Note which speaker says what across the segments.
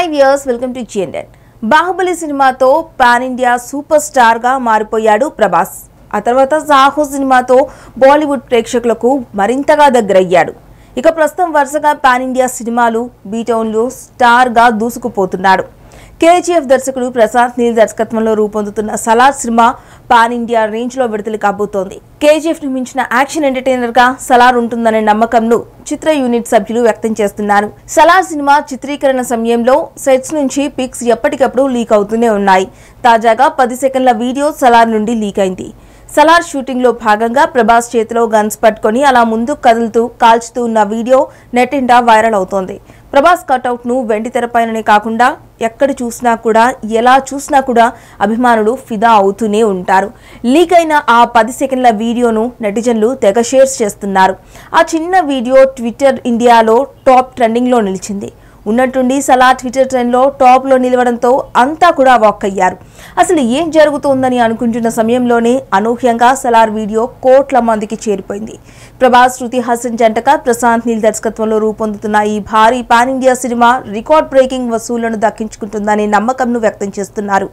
Speaker 1: Hi viewers welcome to GNN Baahubali సినిమాతో pan India super స్టార్గా మారిపోయాడు ప్రభాస్. ఆ తర్వాత సాహో సినిమాతో బాలీవుడ్ ప్రేక్షకులకు మరింతగా దగ్గరయ్యాడు. ఇక ప్రస్తుతం వరుసగా పాన్ ఇండియా సినిమాలు బీటౌన్లో స్టార్గా దూసుకుపోతున్నాడు. కేజీఎఫ్ దర్శకుడు ప్రశాంత్ నీల్ దర్శకత్వంలో రూపొందుతున్న సలార్ సినిమా పాన్ ఇండియా రేంజ్లో విడుదల కాబోతోంది. కేజీఎఫ్ నిర్మించిన మించిన యాక్షన్ ఎంటర్టైనర్గా సలార్ ఉంటుందనే నమ్మకంను చిత్ర యూనిట్ సభ్యులు వ్యక్తం చేస్తున్నారు. సలార్ సినిమా చిత్రీకరణ సమయంలో సెట్స్ నుంచి పిక్స్ ఎప్పటికప్పుడు లీక్ అవుతూనే ఉన్నాయి. తాజాగా పది సెకండ్ల వీడియో సలార్ నుండి లీక్ అయింది. సలార్ షూటింగ్లో భాగంగా ప్రభాస్ చేతిలో గన్స్ పట్టుకొని అలా ముందుకు కదులుతూ కాల్చుతూ ఉన్న వీడియో నెటిండా వైరల్ అవుతోంది. ప్రభాస్ కటౌట్ను వెండి తెరపైననే కాకుండా ఎక్కడ చూసినా కూడా ఎలా చూసినా కూడా అభిమానులు ఫిదా అవుతూనే ఉంటారు. లీక్ అయిన ఆ పది సెకండ్ల వీడియోను నెటిజన్లు తెగ షేర్స్ చేస్తున్నారు. ఆ చిన్న వీడియో ట్విట్టర్ ఇండియాలో టాప్ ట్రెండింగ్లో నిలిచింది. ఉన్నట్టుండి సలా ట్విట్టర్ ట్రెండ్లో టాప్లో నిలవడంతో అంతా కూడా వాక్ అయ్యారు. అసలు ఏం జరుగుతోందని అనుకుంటున్న సమయంలోనే అనూహ్యంగా సలార్ వీడియో కోట్ల మందికి చేరిపోయింది. ప్రభాస్ శృతి హాసన్ జంటగా ప్రశాంత్ నీల్ దర్శకత్వంలో రూపొందుతున్న ఈ భారీ pan India cinema record breaking వసూళ్ళను దక్కించుకుంటుందనే నమ్మకంను వ్యక్తం చేస్తున్నారు.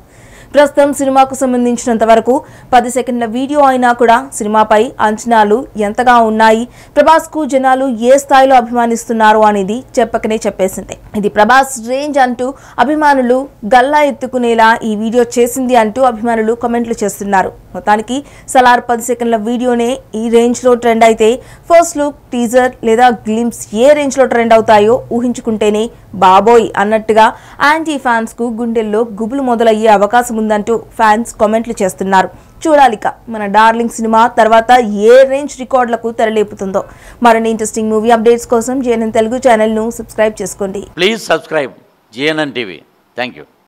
Speaker 1: ప్రస్తుతం సినిమాకు సంబంధించినంత వరకు పది సెకండ్ల వీడియో అయినా కూడా సినిమాపై అంచనాలు ఎంతగా ఉన్నాయి ప్రభాస్కు జనాలు ఏ స్థాయిలో అభిమానిస్తున్నారు అనేది చెప్పకనే చెప్పేసింది. ఇది ప్రభాస్ రేంజ్ అంటూ అభిమానులు గల్లా ఎత్తుకునేలా ఈ వీడియో చేసింది అంటూ అభిమానులు కామెంట్లు చేస్తున్నారు. మొత్తానికి సలార్ పది సెకండ్ల వీడియోనే ఈ రేంజ్లో ట్రెండ్ అయితే ఫస్ట్ లుక్ టీజర్ లేదా గ్లిమ్స్ ఏ రేంజ్లో ట్రెండ్ అవుతాయో ఊహించుకుంటేనే బాబోయ్ అన్నట్టుగా యాంటీ ఫ్యాన్స్కు గుండెల్లో గుబులు మొదలయ్యే అవకాశం ఉందంటూ ఫ్యాన్స్ కామెంట్లు చేస్తున్నారు. చూడాలిక మన డార్లింగ్ సినిమా తర్వాత ఏ రేంజ్ రికార్డులకు తెరలేపుతుందో. మరిన్ని ఇంట్రెస్టింగ్ మూవీ అప్డేట్స్ కోసం జేఎన్ఎన్ తెలుగు ఛానల్ను సబ్స్క్రైబ్ చేసుకోండి.
Speaker 2: Please subscribe JNN TV. Thank you